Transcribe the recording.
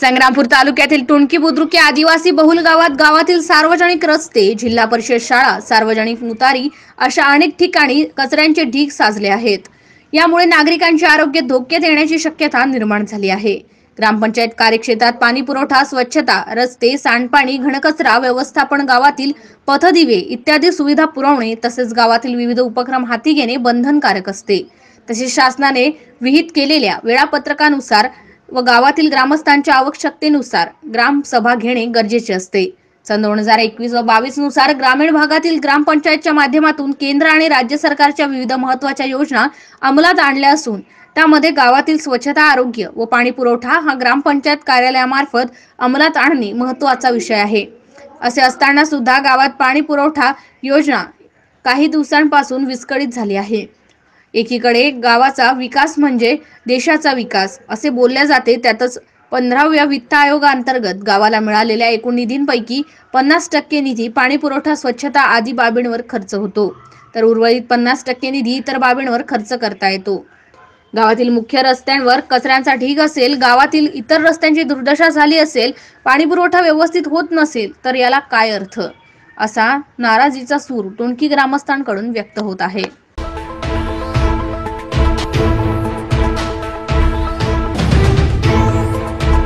संग्रामपूर तालुक्यातील टुणकी बुद्रुक या आदिवासी बहुल गावात गावातील सार्वजनिक रस्ते जिल्हा परिषद शाळा सार्वजनिक मुतारी अशा अनेक ठिकाणी कचऱ्यांचे ढीग साजले आहेत. यामुळे नागरिकांचे आरोग्य धोक्यात येण्याची शक्यता निर्माण झाली आहे. ग्रामपंचायत कार्यक्षेत्रात पाणी पुरवठा स्वच्छता रस्ते सांडपाणी घनकचरा व्यवस्थापन गावातील पथदिवे इत्यादी सुविधा पुरवणे तसेच गावातील विविध उपक्रम हाती घेणे बंधनकारक असते. तसेच शासनाने विहित केलेल्या वेळापत्रकानुसार व गावातील ग्रामस्थांच्या आवश्यकतेनुसार ग्रामसभा घेणे गरजेचे असते. सन दोन हजार एकवीस व बावीसनुसार ग्रामीण भागातील ग्रामपंचायतच्या माध्यमातून केंद्र आणि राज्य सरकारच्या विविध महत्त्वाच्या योजना अंमलात आणल्या असून त्यामध्ये गावातील स्वच्छता आरोग्य व पाणी पुरवठा हा ग्रामपंचायत कार्यालयामार्फत अंमलात आणणे महत्त्वाचा विषय आहे. असे असताना सुद्धा गावात पाणी पुरवठा योजना काही दिवसांपासून विस्कळीत झाली आहे. एकीकडे गावाचा विकास म्हणजे देशाचा विकास असे बोलले जाते. त्यातच पंधराव्या वित्त आयोगाअंतर्गत गावाला मिळालेल्या एकूण निधींपैकी पन्नास टक्के निधी पाणी पुरवठा स्वच्छता आदी बाबींवर खर्च होतो. तर उर्वरित पन्नास टक्के निधी इतर बाबींवर खर्च करता येतो. गावातील मुख्य रस्त्यांवर कचऱ्यांचा ढीग असेल गावातील इतर रस्त्यांची दुर्दशा झाली असेल पाणी पुरवठा व्यवस्थित होत नसेल तर याला काय अर्थ? असा नाराजीचा सूर टोणकी ग्रामस्थांकडून व्यक्त होत आहे.